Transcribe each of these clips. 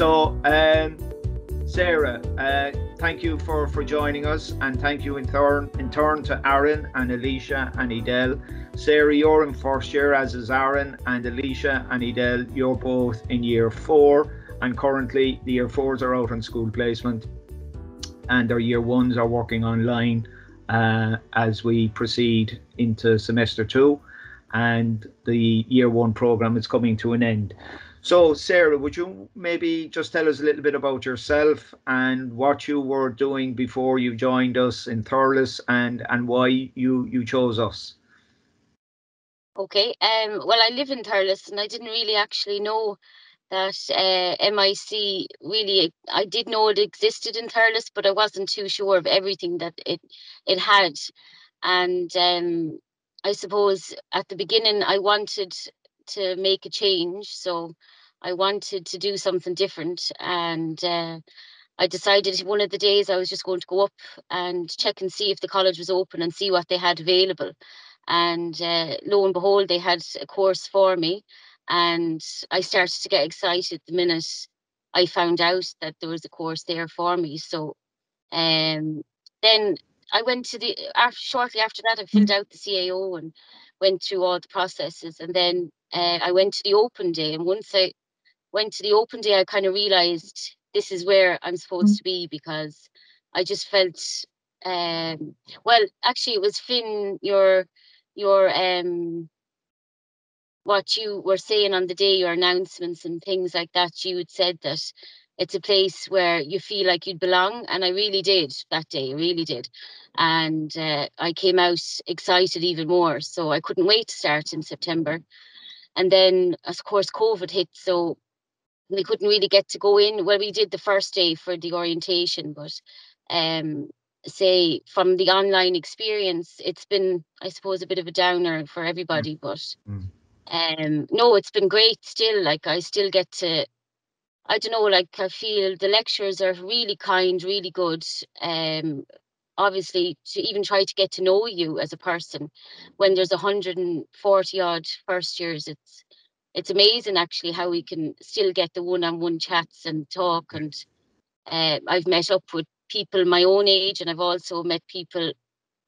So, um, Sarah, uh, thank you for, for joining us, and thank you in turn in turn to Aaron and Alicia and Edel. Sarah, you're in first year, as is Aaron, and Alicia and Edel, you're both in year four, and currently the year fours are out on school placement, and our year ones are working online uh, as we proceed into semester two, and the year one program is coming to an end. So, Sarah, would you maybe just tell us a little bit about yourself and what you were doing before you joined us in Thurles and, and why you, you chose us? Okay, um, well, I live in Thurles and I didn't really actually know that uh, MIC really, I did know it existed in Thurles, but I wasn't too sure of everything that it, it had. And um, I suppose at the beginning I wanted to make a change. So I wanted to do something different. And uh, I decided one of the days I was just going to go up and check and see if the college was open and see what they had available. And uh, lo and behold, they had a course for me. And I started to get excited the minute I found out that there was a course there for me. So um, then I went to the after, shortly after that I filled out the CAO and went through all the processes and then uh, I went to the open day and once I went to the open day I kind of realized this is where I'm supposed to be because I just felt um well actually it was Finn your your um what you were saying on the day your announcements and things like that you had said that it's a place where you feel like you'd belong and i really did that day really did. And uh, i came out excited even more so i couldn't wait to start in september and then of course covid hit so we couldn't really get to go in well we did the first day for the orientation but um say from the online experience it's been i suppose a bit of a downer for everybody but mm. um no it's been great still like i still get to I don't know, like I feel the lecturers are really kind, really good. Um, obviously to even try to get to know you as a person when there's 140 odd first years, it's it's amazing actually how we can still get the one-on-one chats and talk. And uh, I've met up with people my own age, and I've also met people.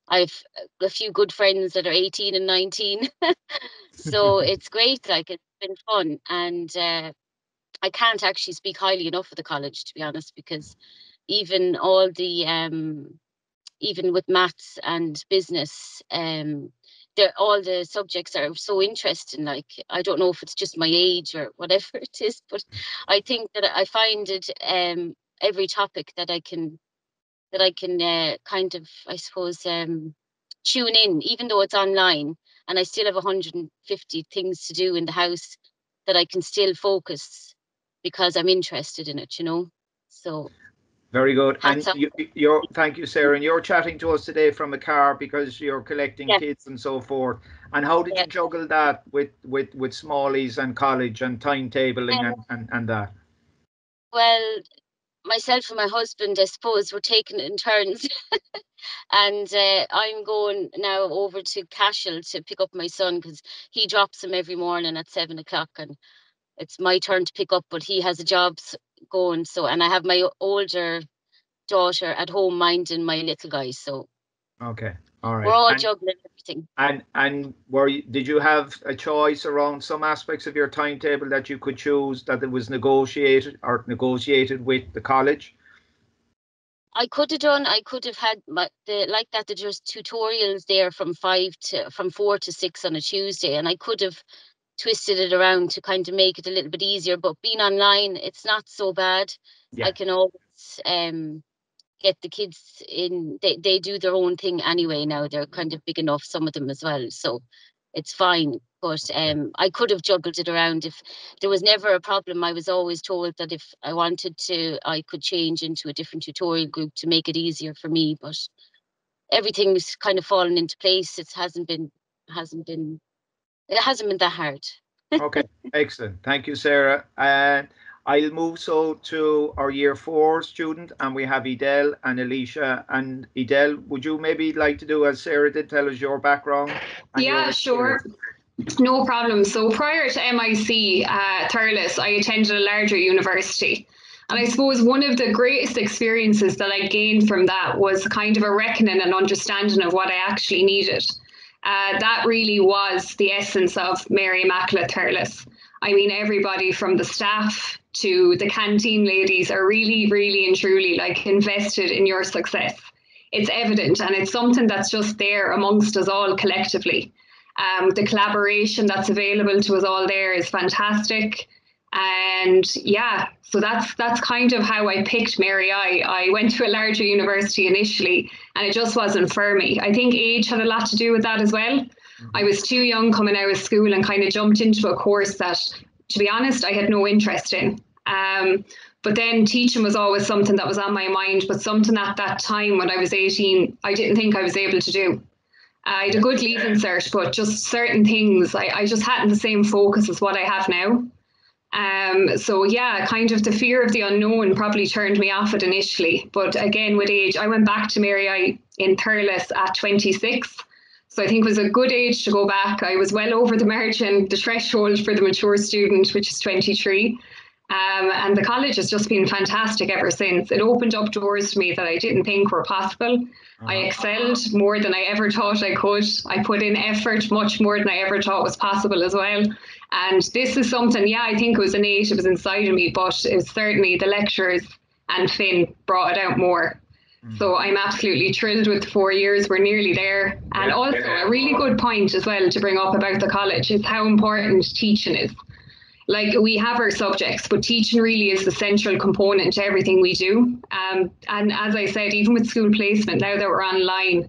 I've a few good friends that are 18 and 19, so it's great. Like it's been fun, and uh, I can't actually speak highly enough of the college, to be honest, because even all the um, even with maths and business, um, all the subjects are so interesting. Like I don't know if it's just my age or whatever it is, but I think that I find it um, every topic that I can that I can uh, kind of I suppose um, tune in, even though it's online, and I still have 150 things to do in the house that I can still focus because I'm interested in it, you know. So very good. And you, are thank you, Sarah. And you're chatting to us today from a car because you're collecting yes. kids and so forth. And how did yes. you juggle that with with with Smallies and college and timetabling um, and, and and that? Well, myself and my husband, I suppose, we're taking it in turns. and uh, I'm going now over to Cashel to pick up my son because he drops him every morning at seven o'clock and it's my turn to pick up, but he has a job going. So, and I have my older daughter at home minding my little guys. So, okay, all right. We're all and, juggling everything. And and were you, did you have a choice around some aspects of your timetable that you could choose that it was negotiated or negotiated with the college? I could have done. I could have had but the like that. There's tutorials there from five to from four to six on a Tuesday, and I could have twisted it around to kind of make it a little bit easier. But being online, it's not so bad. Yeah. I can always um, get the kids in. They they do their own thing anyway now. They're kind of big enough, some of them as well. So it's fine. But um, I could have juggled it around if there was never a problem. I was always told that if I wanted to, I could change into a different tutorial group to make it easier for me. But everything's kind of fallen into place. It hasn't been hasn't been it hasn't been that hard. okay, excellent. Thank you, Sarah. And I'll move so to our year four student, and we have Edel and Alicia. And Edel, would you maybe like to do as Sarah did, tell us your background? Yeah, sure. No problem. So prior to MIC uh, Thurles, I attended a larger university. And I suppose one of the greatest experiences that I gained from that was kind of a reckoning and understanding of what I actually needed. Uh, that really was the essence of Mary Immaculate Thurles. I mean, everybody from the staff to the canteen ladies are really, really and truly like invested in your success. It's evident and it's something that's just there amongst us all collectively. Um, the collaboration that's available to us all there is fantastic. And yeah, so that's that's kind of how I picked Mary I. I went to a larger university initially and it just wasn't for me. I think age had a lot to do with that as well. I was too young coming out of school and kind of jumped into a course that, to be honest, I had no interest in. Um, but then teaching was always something that was on my mind, but something at that time when I was 18, I didn't think I was able to do. I had a good leaving cert, but just certain things, I, I just hadn't the same focus as what I have now. Um, so yeah, kind of the fear of the unknown probably turned me off it initially. But again, with age, I went back to Mary I in Thurles at 26. So I think it was a good age to go back. I was well over the margin, the threshold for the mature student, which is 23. Um, and the college has just been fantastic ever since. It opened up doors to me that I didn't think were possible. Uh-huh. I excelled more than I ever thought I could. I put in effort much more than I ever thought was possible as well. And this is something, yeah, I think it was innate, it was inside of me, but it's certainly the lectures and Finn brought it out more. Mm. So I'm absolutely thrilled with four years. We're nearly there. And yeah, also, yeah. a really good point as well to bring up about the college is how important teaching is like we have our subjects, but teaching really is the central component to everything we do. Um, and as I said, even with school placement, now that we're online,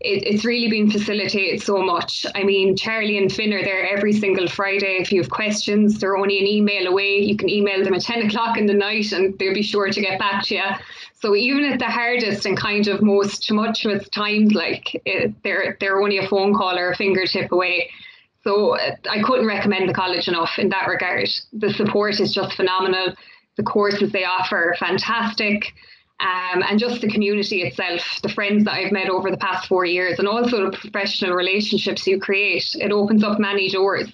it, it's really been facilitated so much. I mean, Charlie and Finn are there every single Friday. If you have questions, they're only an email away. You can email them at 10 o'clock in the night and they'll be sure to get back to you. So even at the hardest and kind of most tumultuous times, like it, they're, they're only a phone call or a fingertip away. So uh, I couldn't recommend the college enough in that regard. The support is just phenomenal. The courses they offer are fantastic. Um, and just the community itself, the friends that I've met over the past four years, and also the professional relationships you create, it opens up many doors.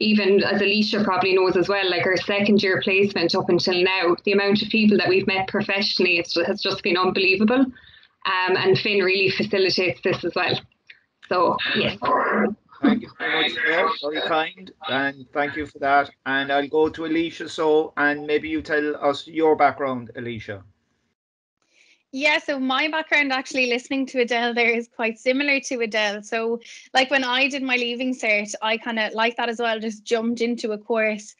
Even as Alicia probably knows as well, like our second year placement up until now, the amount of people that we've met professionally has just been unbelievable. Um, and Finn really facilitates this as well. So, yes. Thank you very much, Claire. Very kind, and thank you for that. And I'll go to Alicia. So, and maybe you tell us your background, Alicia. Yeah, so my background actually listening to Adele there is quite similar to Adele. So, like when I did my leaving cert, I kind of like that as well, just jumped into a course,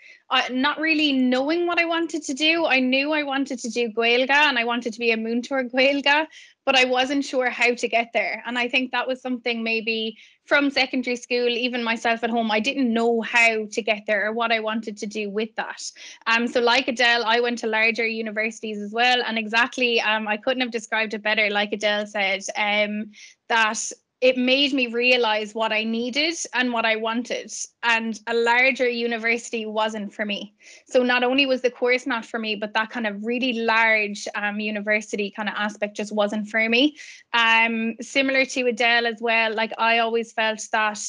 not really knowing what I wanted to do. I knew I wanted to do Gaeilge and I wanted to be a Múinteoir Gaeilge, but I wasn't sure how to get there. And I think that was something maybe from secondary school, even myself at home, I didn't know how to get there or what I wanted to do with that. Um, so like Adele, I went to larger universities as well. And exactly, um, I couldn't have described it better, like Adele said, um, that it made me realize what I needed and what I wanted. And a larger university wasn't for me. So not only was the course not for me, but that kind of really large um, university kind of aspect just wasn't for me. Um, similar to Adele as well, like I always felt that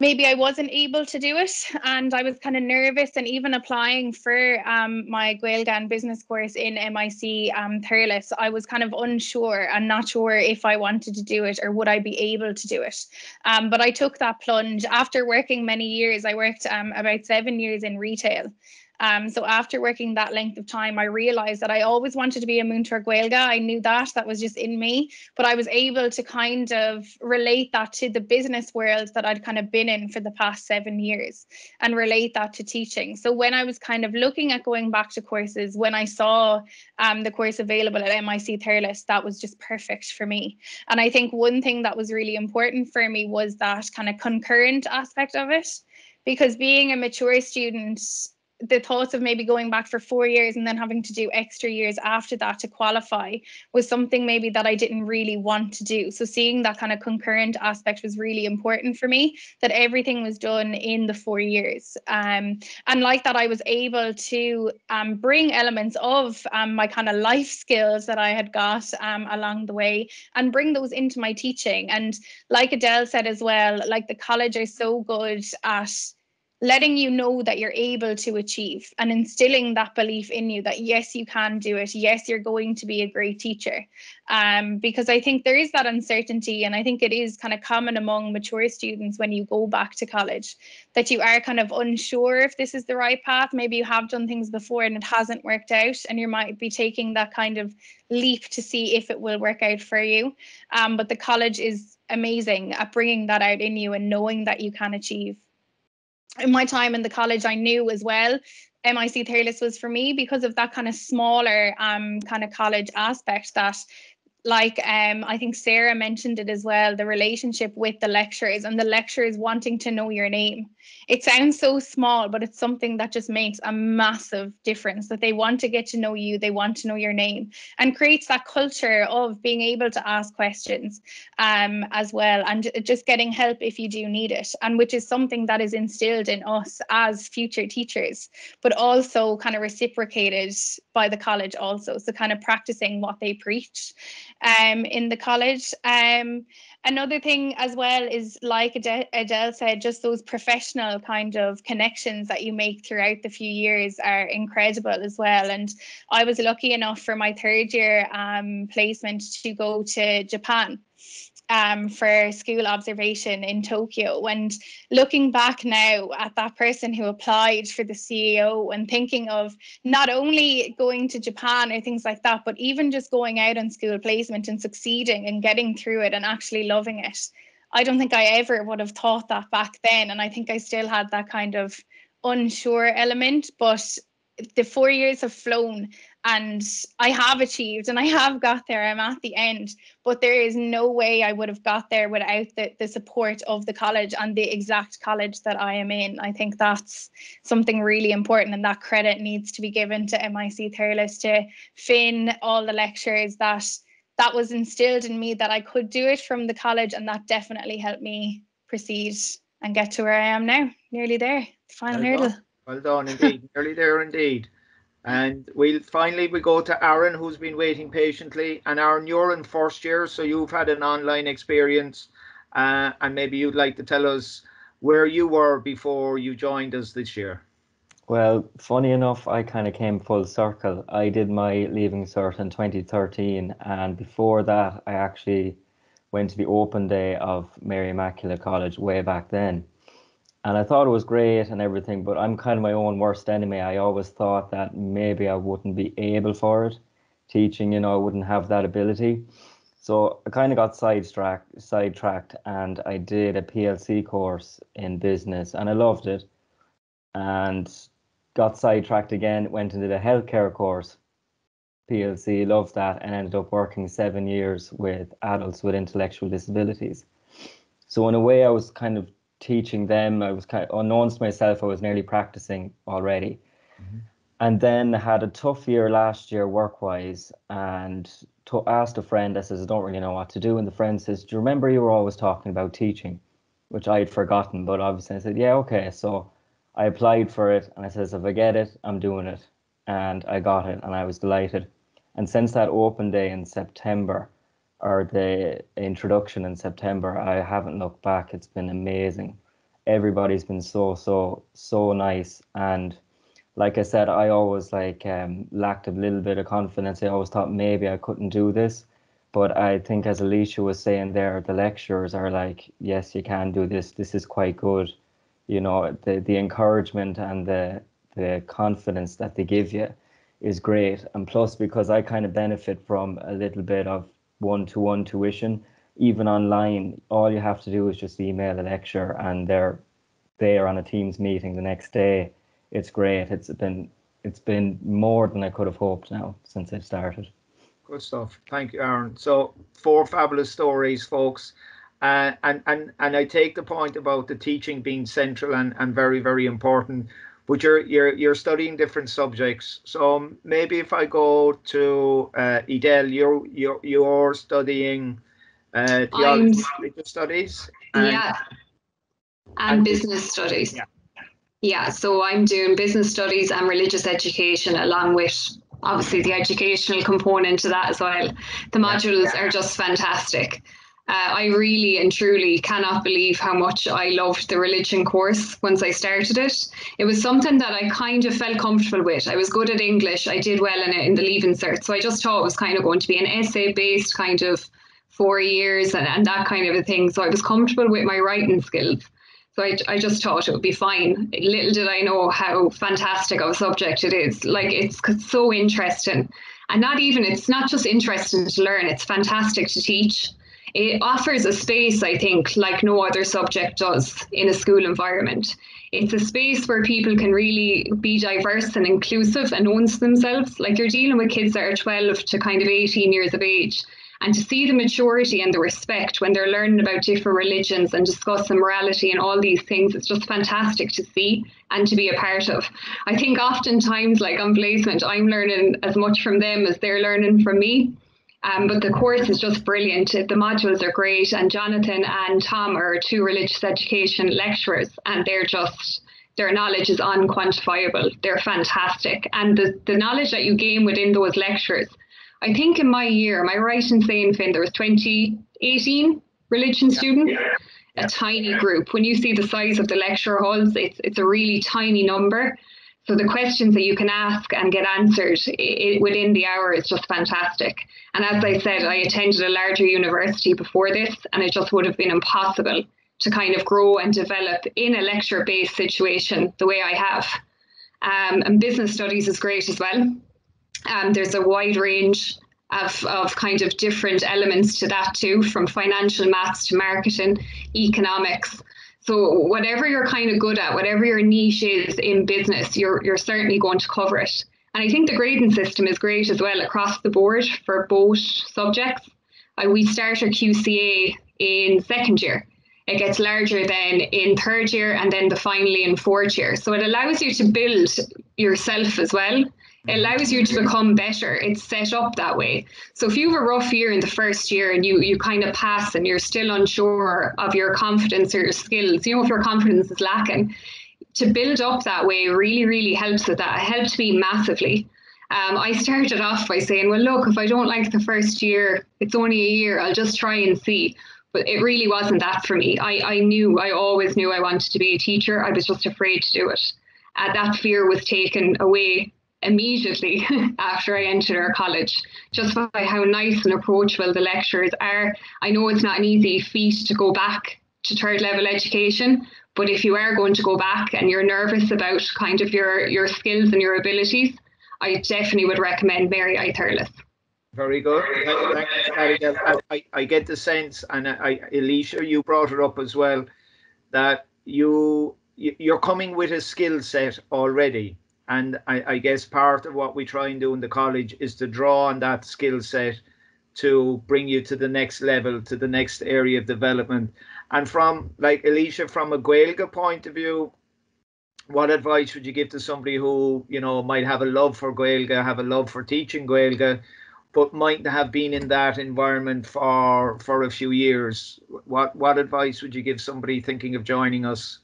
maybe I wasn't able to do it and I was kind of nervous and even applying for um, my Gaeilge business course in MIC um, Thurles, I was kind of unsure and not sure if I wanted to do it or would I be able to do it. Um, but I took that plunge after working many years. I worked um, about seven years in retail um, so after working that length of time, I realized that I always wanted to be a Múinteoir Gaeilge. I knew that, that was just in me, but I was able to kind of relate that to the business world that I'd kind of been in for the past seven years and relate that to teaching. So when I was kind of looking at going back to courses, when I saw um, the course available at MIC Thurles, that was just perfect for me. And I think one thing that was really important for me was that kind of concurrent aspect of it because being a mature student the thoughts of maybe going back for four years and then having to do extra years after that to qualify was something maybe that I didn't really want to do. So seeing that kind of concurrent aspect was really important for me, that everything was done in the four years. Um, and like that, I was able to um, bring elements of um, my kind of life skills that I had got um, along the way and bring those into my teaching. And like Adele said as well, like the college are so good at letting you know that you're able to achieve and instilling that belief in you that yes you can do it. Yes you're going to be a great teacher. Um, because i think there is that uncertainty and i think it is kind of common among mature students when you go back to college that you are kind of unsure if this is the right path. Maybe you have done things before and it hasn't worked out and you might be taking that kind of leap to see if it will work out for you. Um, but the college is amazing at bringing that out in you and knowing that you can achieve in my time in the college, I knew as well MIC Thurles was for me because of that kind of smaller um kind of college aspect that like um, I think Sarah mentioned it as well, the relationship with the lecturers and the lecturers wanting to know your name. It sounds so small, but it's something that just makes a massive difference that they want to get to know you, they want to know your name, and creates that culture of being able to ask questions um, as well, and just getting help if you do need it, and which is something that is instilled in us as future teachers, but also kind of reciprocated by the college also. So kind of practicing what they preach um, in the college. Um, another thing as well is like Adele said, just those professional kind of connections that you make throughout the few years are incredible as well. And I was lucky enough for my third year um, placement to go to Japan um, for school observation in Tokyo. And looking back now at that person who applied for the CAO and thinking of not only going to Japan or things like that, but even just going out on school placement and succeeding and getting through it and actually loving it. I don't think I ever would have thought that back then. And I think I still had that kind of unsure element, but the four years have flown and I have achieved and I have got there. I'm at the end, but there is no way I would have got there without the, the support of the college and the exact college that I am in. I think that's something really important, and that credit needs to be given to MIC Thurles, to Finn, all the lectures that that was instilled in me that I could do it from the college, and that definitely helped me proceed and get to where I am now, nearly there, the final well hurdle. Done. Well done, indeed, nearly there, indeed. And we'll finally we go to Aaron, who's been waiting patiently. And Aaron, you're in first year, so you've had an online experience, uh, and maybe you'd like to tell us where you were before you joined us this year. Well, funny enough, I kind of came full circle. I did my leaving cert in 2013, and before that, I actually went to the open day of Mary Immaculate College way back then and I thought it was great and everything, but I'm kind of my own worst enemy. I always thought that maybe I wouldn't be able for it, teaching, you know, I wouldn't have that ability. So I kind of got sidetracked, sidetracked, and I did a PLC course in business, and I loved it. And got sidetracked again, went into the healthcare course, PLC, loved that, and ended up working seven years with adults with intellectual disabilities. So in a way, I was kind of teaching them. I was kind of unknown to myself. I was nearly practicing already, mm-hmm. and then had a tough year last year work wise, and to, asked a friend. I says I don't really know what to do, and the friend says, "Do you remember you were always talking about teaching?" Which I had forgotten, but obviously I said, "Yeah, okay." So I applied for it, and I says, "If I get it, I'm doing it," and I got it, and I was delighted. And since that open day in September, or the introduction in September, I haven't looked back. It's been amazing. Everybody's been so so so nice, and like I said, I always like um, lacked a little bit of confidence. I always thought maybe I couldn't do this, but I think as Alicia was saying there, the lecturers are like, yes, you can do this. This is quite good. You know, the the encouragement and the the confidence that they give you is great. And plus, because I kind of benefit from a little bit of one-to-one tuition even online all you have to do is just email a lecture and they're there on a teams meeting the next day. It's great. It's been it's been more than i could have hoped now since it started. Good stuff. Thank you aaron. So four fabulous stories folks. Uh, and and and i take the point about the teaching being central and and very very important but you're you're you're studying different subjects. So maybe if I go to uh, Edel, you're you're you're studying uh, theology studies. And, yeah, and, and business studies. Yeah. yeah, so I'm doing business studies and religious education along with obviously the educational component to that as well. The modules yeah. are just fantastic. Uh, I really and truly cannot believe how much I loved the religion course once I started it. It was something that I kind of felt comfortable with. I was good at English. I did well in it in the Leaving Cert. So I just thought it was kind of going to be an essay based kind of four years and, and that kind of a thing. So I was comfortable with my writing skills. So I, I just thought it would be fine. Little did I know how fantastic of a subject it is. Like it's so interesting. And not even, it's not just interesting to learn, it's fantastic to teach it offers a space, I think, like no other subject does in a school environment. It's a space where people can really be diverse and inclusive and own themselves. Like you're dealing with kids that are 12 to kind of 18 years of age. And to see the maturity and the respect when they're learning about different religions and discussing morality and all these things, it's just fantastic to see and to be a part of. I think oftentimes, like on placement, I'm learning as much from them as they're learning from me. Um, but the course is just brilliant. The modules are great, and Jonathan and Tom are two religious education lecturers, and they're just their knowledge is unquantifiable. They're fantastic, and the the knowledge that you gain within those lectures. I think in my year, am I right in saying, Finn, there was 2018 religion students? A tiny group. When you see the size of the lecture halls, it's it's a really tiny number. So the questions that you can ask and get answered within the hour is just fantastic. And as I said, I attended a larger university before this, and it just would have been impossible to kind of grow and develop in a lecture based situation the way I have. Um, and business studies is great as well. Um, there's a wide range of, of kind of different elements to that too, from financial maths to marketing, economics. So whatever you're kind of good at, whatever your niche is in business, you're you're certainly going to cover it. And I think the grading system is great as well across the board for both subjects. Uh, we start our QCA in second year. It gets larger then in third year and then the finally in fourth year. So it allows you to build yourself as well allows you to become better. It's set up that way. So if you have a rough year in the first year and you you kind of pass and you're still unsure of your confidence or your skills, you know, if your confidence is lacking, to build up that way really, really helps with that. It helped me massively. Um, I started off by saying, well, look, if I don't like the first year, it's only a year, I'll just try and see. But it really wasn't that for me. I, I knew, I always knew I wanted to be a teacher. I was just afraid to do it. Uh, that fear was taken away immediately after I entered our college, just by how nice and approachable the lecturers are. I know it's not an easy feat to go back to third level education, but if you are going to go back and you're nervous about kind of your, your skills and your abilities, I definitely would recommend Mary I Thurles. Very good. I, I get the sense, and I, Alicia, you brought it up as well, that you you're coming with a skill set already and I, I, guess part of what we try and do in the college is to draw on that skill set to bring you to the next level, to the next area of development. And from, like Alicia, from a Gaeilge point of view, what advice would you give to somebody who, you know, might have a love for Gaeilge, have a love for teaching Gaeilge, but might have been in that environment for for a few years? What what advice would you give somebody thinking of joining us?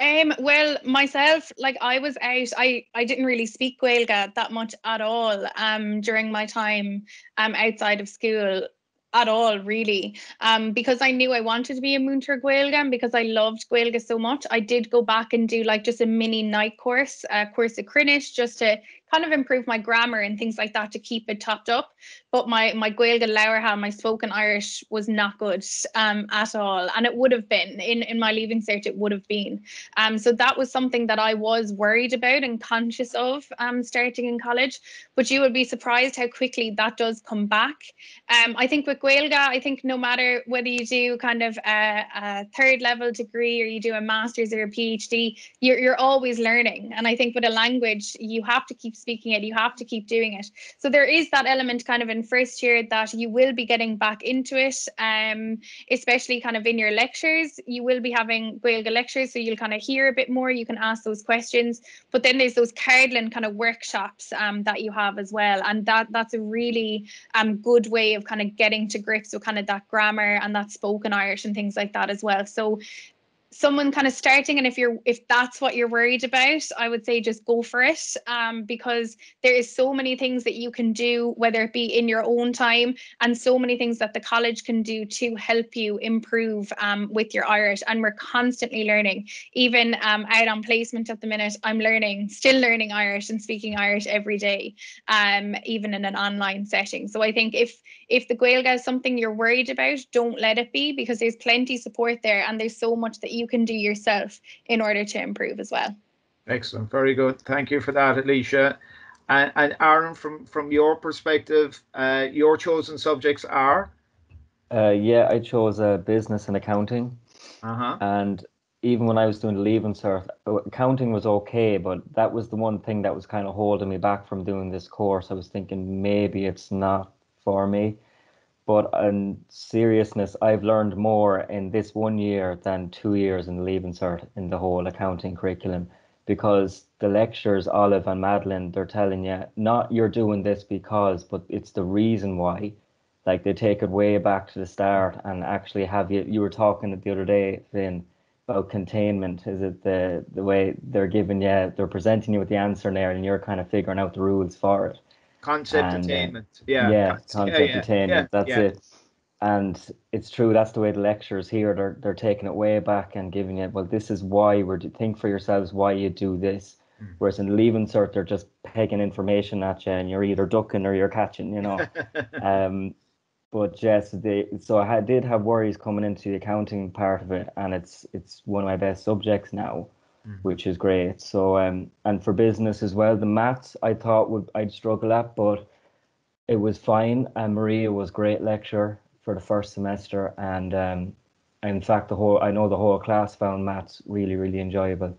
Um, well, myself, like I was out, I, I didn't really speak Gaeilge that much at all um, during my time um, outside of school at all, really. Um, because I knew I wanted to be a Múinteoir Gaeilge because I loved Gaeilge so much. I did go back and do like just a mini night course, a course of Crinish, just to kind of improve my grammar and things like that to keep it topped up. But my my Gaeilge labhartha, my spoken Irish was not good um, at all. And it would have been in, in my leaving cert, it would have been. Um, so that was something that I was worried about and conscious of um, starting in college. But you would be surprised how quickly that does come back. Um, I think with Gaeilge, I think no matter whether you do kind of a, a third level degree or you do a master's or a PhD, you're, you're always learning. And I think with a language, you have to keep speaking it, you have to keep doing it. So there is that element kind of in first year that you will be getting back into it, um, especially kind of in your lectures. You will be having Gaeilge lectures, so you'll kind of hear a bit more, you can ask those questions. But then there's those ceardlann kind of workshops um, that you have as well. And that that's a really um, good way of kind of getting to grips with kind of that grammar and that spoken Irish and things like that as well. So someone kind of starting and if you're if that's what you're worried about i would say just go for it um, because there is so many things that you can do whether it be in your own time and so many things that the college can do to help you improve um, with your irish and we're constantly learning. Even um, out on placement at the minute i'm learning still learning irish and speaking irish every day um, even in an online setting. So i think if if the Gaeilge is something you're worried about don't let it be because there's plenty support there and there's so much that you you can do yourself in order to improve as well. Excellent, very good. Thank you for that, Alicia. And, and Aaron, from from your perspective, uh, your chosen subjects are? Uh, yeah, I chose uh, business and accounting. Uh-huh. And even when I was doing the leaving cert, uh, accounting was okay, but that was the one thing that was kind of holding me back from doing this course. I was thinking maybe it's not for me. But in seriousness, I've learned more in this one year than two years in the Leaving Cert in the whole accounting curriculum because the lectures, Olive and Madeline, they're telling you not you're doing this because, but it's the reason why. Like they take it way back to the start and actually have you. You were talking the other day, Finn, about containment. Is it the the way they're giving you, they're presenting you with the answer there, and you're kind of figuring out the rules for it concept and, uh, attainment. Uh, yeah, yeah, concept yeah, yeah, attainment. Yeah, that's it. And it's true. That's the way the lecturers here they're they're taking it way back and giving it. Well, this is why we're to think for yourselves why you do this. Mm. Whereas in leaving cert, they're just pegging information at you, and you're either ducking or you're catching. You know. um, but yes, they, so I had, did have worries coming into the accounting part of it, and it's it's one of my best subjects now mm. which is great. So um, and for business as well, the maths I thought would I'd struggle at, but it was fine. And Maria was great lecturer for the first semester, and um, in fact the whole I know the whole class found maths really really enjoyable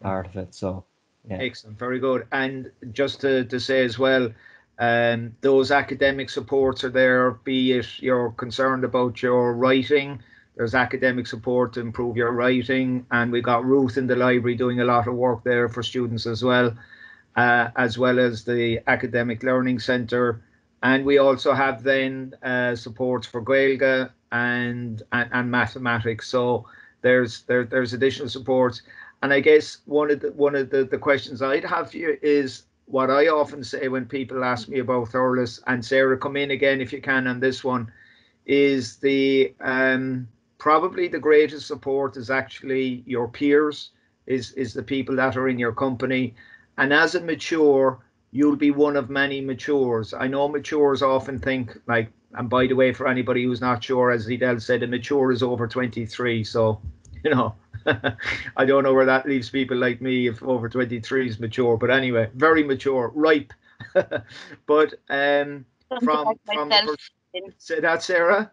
part of it. So yeah. Excellent, very good. And just to, to say as well, um, those academic supports are there, be it you're concerned about your writing, there's academic support to improve your writing, and we got Ruth in the library doing a lot of work there for students as well, uh, as well as the academic learning centre. And we also have then uh, supports for Gaeilge and, and and mathematics. So there's there there's additional supports. And I guess one of the one of the, the questions I'd have for you is what I often say when people ask me about Thurles, and Sarah, come in again if you can on this one, is the um, probably the greatest support is actually your peers, is is the people that are in your company, and as a mature, you'll be one of many matures. I know matures often think like, and by the way, for anybody who's not sure, as Edel said, a mature is over 23. So, you know, I don't know where that leaves people like me if over 23 is mature, but anyway, very mature, ripe. but um, from from the, say that, Sarah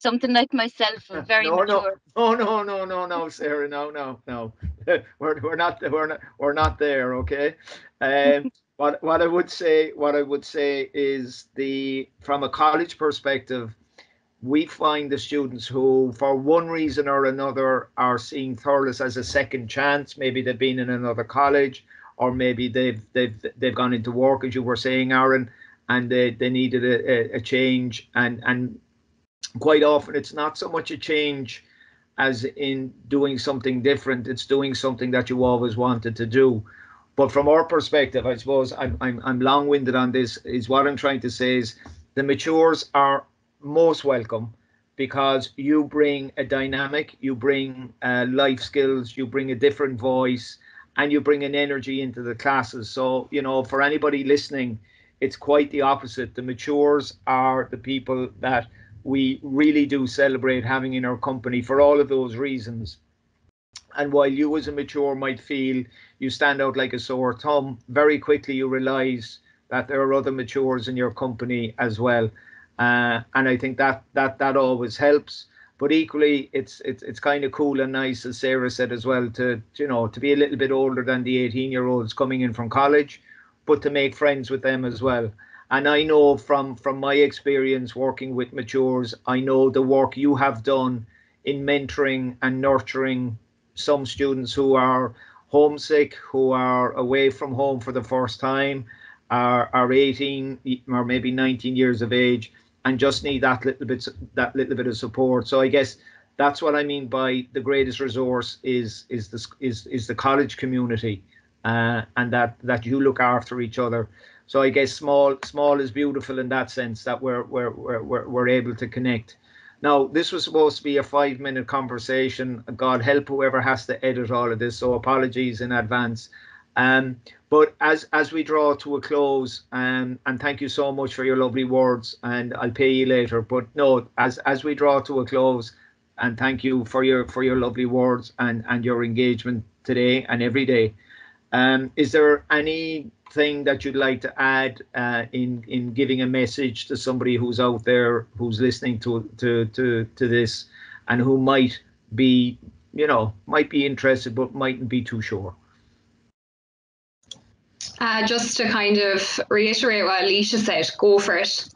something like myself, very no, mature. No, no, no, no, no, Sarah, no, no, no. we're we're not we're not we're not there. Okay. Um, what what I would say what I would say is the from a college perspective, we find the students who, for one reason or another, are seeing Thurles as a second chance. Maybe they've been in another college, or maybe they've they've they've gone into work, as you were saying, Aaron, and they, they needed a, a change. And and quite often it's not so much a change as in doing something different it's doing something that you always wanted to do. But from our perspective i suppose i'm i'm, I'm long-winded on this is what i'm trying to say is the matures are most welcome because you bring a dynamic you bring uh, life skills you bring a different voice and you bring an energy into the classes. So you know for anybody listening it's quite the opposite. The matures are the people that we really do celebrate having in our company for all of those reasons. And while you as a mature might feel you stand out like a sore thumb, very quickly you realize that there are other matures in your company as well. Uh, and I think that that that always helps. But equally, it's it's it's kind of cool and nice, as Sarah said as well, to you know to be a little bit older than the 18 year olds coming in from college, but to make friends with them as well and I know from from my experience working with matures, I know the work you have done in mentoring and nurturing some students who are homesick, who are away from home for the first time, are are 18 or maybe 19 years of age, and just need that little bit that little bit of support. So I guess that's what I mean by the greatest resource is is the is is the college community, uh, and that that you look after each other. So I guess small small is beautiful in that sense that we're we're we're we're, able to connect. Now this was supposed to be a five minute conversation. God help whoever has to edit all of this. So apologies in advance. Um, but as as we draw to a close, um, and thank you so much for your lovely words, and I'll pay you later. But no, as as we draw to a close, and thank you for your for your lovely words and and your engagement today and every day. Um, is there anything that you'd like to add uh, in in giving a message to somebody who's out there who's listening to to to to this and who might be you know might be interested but mightn't be too sure? Uh, just to kind of reiterate what Alicia said, go for it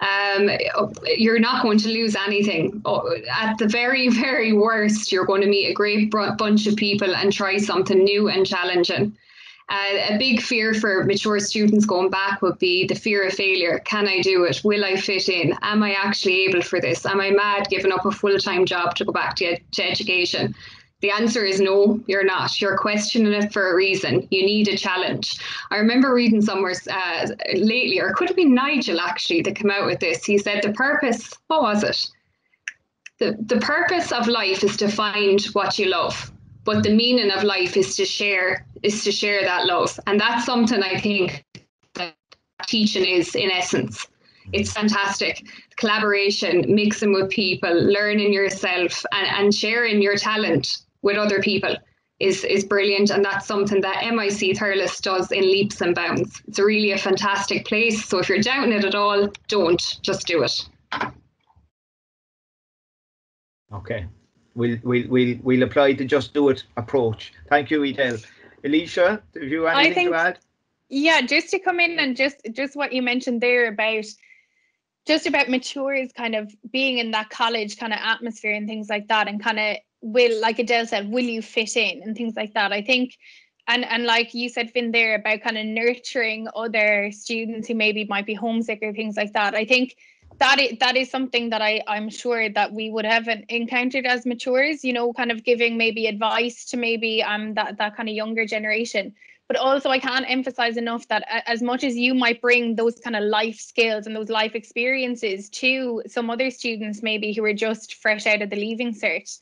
um, you're not going to lose anything. Oh, at the very, very worst, you're going to meet a great bunch of people and try something new and challenging. Uh, a big fear for mature students going back would be the fear of failure. Can I do it? Will I fit in? Am I actually able for this? Am I mad giving up a full time job to go back to, to education? The answer is no, you're not. You're questioning it for a reason. You need a challenge. I remember reading somewhere uh, lately, or it could have been Nigel actually that came out with this. He said the purpose, what was it? The, the purpose of life is to find what you love, but the meaning of life is to share is to share that love, and that's something I think that teaching is in essence. It's fantastic. Collaboration, mixing with people, learning yourself, and, and sharing your talent with other people is is brilliant and that's something that MIC Thurles does in leaps and bounds. It's really a fantastic place. So if you're doubting it at all, don't just do it. Okay. We'll we'll we'll, we'll apply the just do it approach. Thank you, Edel. Alicia, do you have anything think, to add? Yeah, just to come in and just just what you mentioned there about just about matures kind of being in that college kind of atmosphere and things like that and kind of will like Adele said, will you fit in and things like that. I think and and like you said Finn there about kind of nurturing other students who maybe might be homesick or things like that. I think that is, that is something that I, I'm sure that we would have encountered as matures, you know, kind of giving maybe advice to maybe um that, that kind of younger generation. But also I can't emphasize enough that as much as you might bring those kind of life skills and those life experiences to some other students maybe who are just fresh out of the leaving cert,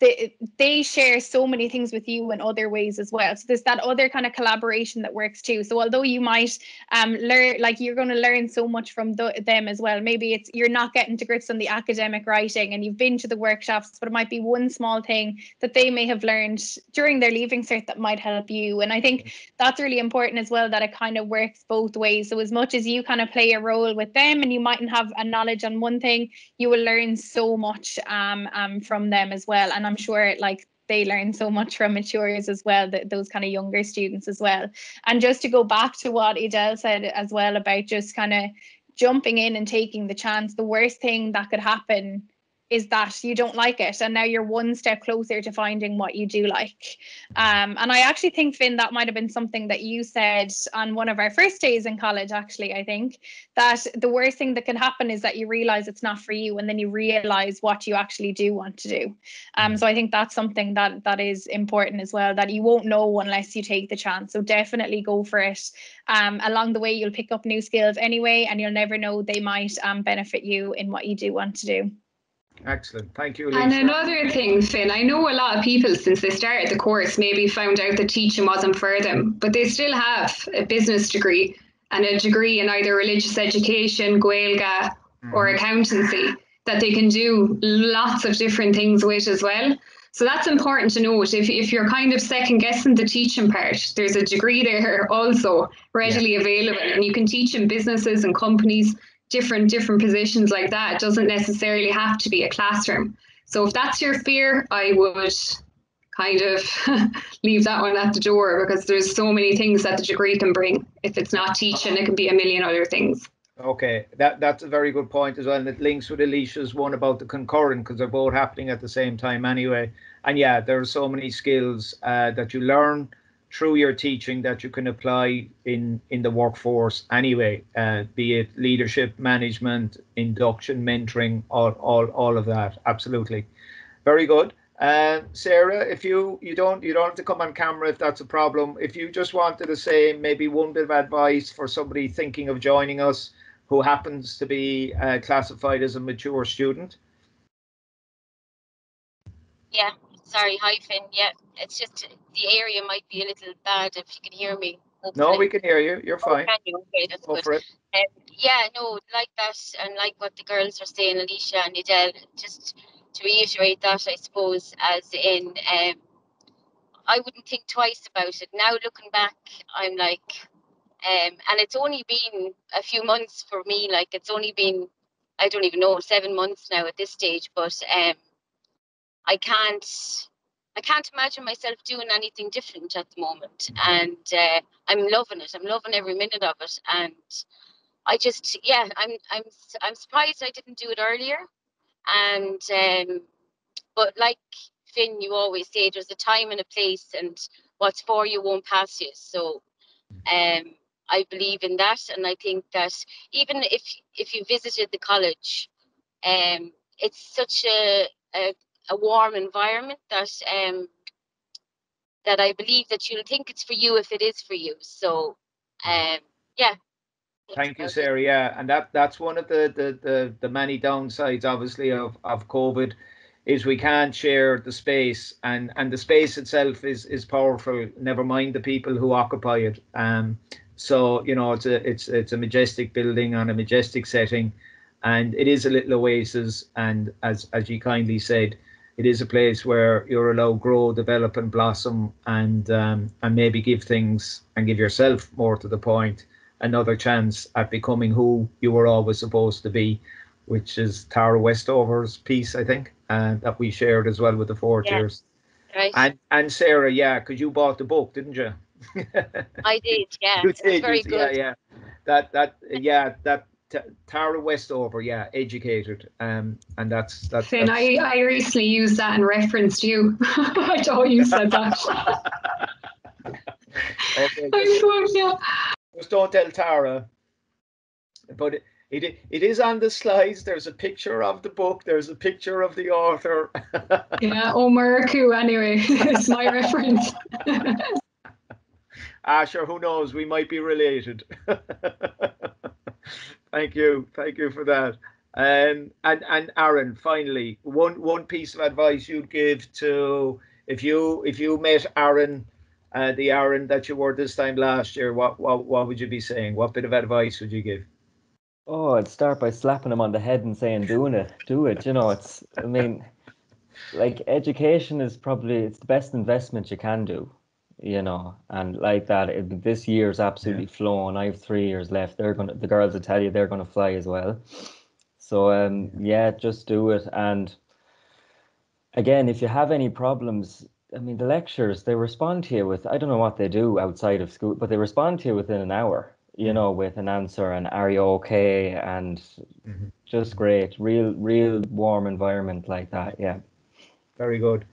they they share so many things with you in other ways as well. So there's that other kind of collaboration that works too. So although you might um learn like you're going to learn so much from the, them as well. Maybe it's you're not getting to grips on the academic writing and you've been to the workshops, but it might be one small thing that they may have learned during their leaving cert that might help you. And I think that's really important as well that it kind of works both ways. So as much as you kind of play a role with them and you mightn't have a knowledge on one thing, you will learn so much um, um from them as well. And I'm I'm sure like they learn so much from matures as well, that those kind of younger students as well. And just to go back to what Edel said as well about just kind of jumping in and taking the chance, the worst thing that could happen is that you don't like it and now you're one step closer to finding what you do like. Um, and i actually think finn that might have been something that you said on one of our first days in college actually i think that the worst thing that can happen is that you realize it's not for you and then you realize what you actually do want to do. Um, so i think that's something that that is important as well that you won't know unless you take the chance. So definitely go for it. Um, along the way you'll pick up new skills anyway and you'll never know they might um, benefit you in what you do want to do Excellent. Thank you. Lisa. And another thing, Finn, I know a lot of people since they started the course maybe found out that teaching wasn't for them, but they still have a business degree and a degree in either religious education, Gaeilge, mm. or mm-hmm. accountancy that they can do lots of different things with as well. So that's important to note. If, if you're kind of second guessing the teaching part, there's a degree there also readily yeah. available, and you can teach in businesses and companies different different positions like that. It doesn't necessarily have to be a classroom. So if that's your fear, I would kind of leave that one at the door because there's so many things that the degree can bring. If it's not teaching, it can be a million other things. Okay, that that's a very good point as well, and it links with Alicia's one about the concurrent because they're both happening at the same time anyway. And yeah, there are so many skills uh, that you learn through your teaching that you can apply in in the workforce anyway uh, be it leadership management induction mentoring all all, all of that absolutely Very good. Uh, Sarah, if you you don't you don't have to come on camera if that's a problem. If you just wanted to say maybe one bit of advice for somebody thinking of joining us who happens to be uh, classified as a mature student. Yeah, sorry, hi Finn. Yeah, it's just the area might be a little bad if you can hear me. Hopefully. No, we can hear you. You're fine. Oh, you? Okay, that's Go good. for it. Um, yeah, no, like that, and like what the girls are saying, Alicia and Adele, just to reiterate that, I suppose, as in, um, I wouldn't think twice about it. Now looking back, I'm like, um, and it's only been a few months for me. Like it's only been, I don't even know, seven months now at this stage. But um, I can't, I can't imagine myself doing anything different at the moment. And uh, I'm loving it. I'm loving every minute of it. And I just, yeah, I'm, I'm, I'm surprised I didn't do it earlier. And um, but like Finn, you always say there's a time and a place, and what's for you won't pass you. So, um, I believe in that, and I think that even if if you visited the college, um, it's such a a, a warm environment that um that I believe that you'll think it's for you if it is for you. So, um, yeah, Thank you, Sarah. Yeah, and that that's one of the the the, the many downsides, obviously, of of COVID, is we can't share the space, and and the space itself is is powerful. Never mind the people who occupy it. Um, so you know, it's a it's it's a majestic building on a majestic setting, and it is a little oasis. And as as you kindly said, it is a place where you're allowed grow, develop, and blossom, and um, and maybe give things and give yourself more to the point another chance at becoming who you were always supposed to be, which is Tara Westover's piece, I think, and that we shared as well with the four Yeah. years. right. And and Sarah, yeah, because you bought the book, didn't you? I did. Yeah, you it's did, very you- good. Yeah, yeah. That that yeah that. T- Tara Westover, yeah, educated, um, and that's that's. Finn, that's- I, I recently used that and referenced you. I thought you said that. okay, I suppose, yeah. just don't tell Tara. But it, it it is on the slides. There's a picture of the book. There's a picture of the author. Yeah, Ó Murchú, anyway, it's my reference. ah, sure. Who knows? We might be related. Thank you, thank you for that. Um, and and Aaron, finally, one one piece of advice you'd give to if you if you met Aaron, uh, the Aaron that you were this time last year, what what what would you be saying? What bit of advice would you give? Oh, I'd start by slapping him on the head and saying, "Doing it, do it." You know, it's. I mean, like education is probably it's the best investment you can do. You know, and like that, it, this year's absolutely flown. I have three years left. They're gonna, the girls will tell you they're gonna fly as well. So um, yeah, just do it. And again, if you have any problems, I mean, the lecturers they respond to you with I don't know what they do outside of school, but they respond to you within an hour. You know, with an answer and are you okay? And Mhm. just great, real, real warm environment like that. Yeah. Very good.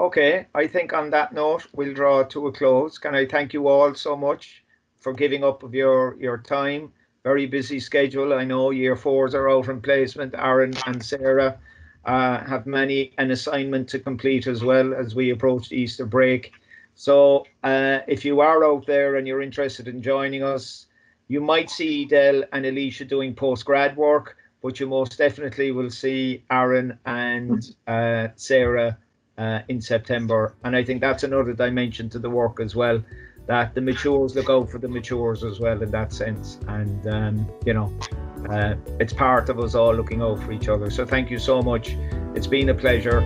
Okay, I think on that note, we'll draw to a close. Can I thank you all so much for giving up of your, your time? Very busy schedule. I know year fours are out in placement. Aaron and Sarah uh, have many an assignment to complete as well as we approach the Easter break. So uh, if you are out there and you're interested in joining us, you might see Del and Alicia doing post grad work, but you most definitely will see Aaron and uh, Sarah uh, in September. And I think that's another dimension to the work as well. That the matures look out for the matures as well in that sense. And, um, you know, uh, it's part of us all looking out for each other. So thank you so much. It's been a pleasure.